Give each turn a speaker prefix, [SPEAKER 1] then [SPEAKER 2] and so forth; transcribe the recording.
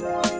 [SPEAKER 1] Bye.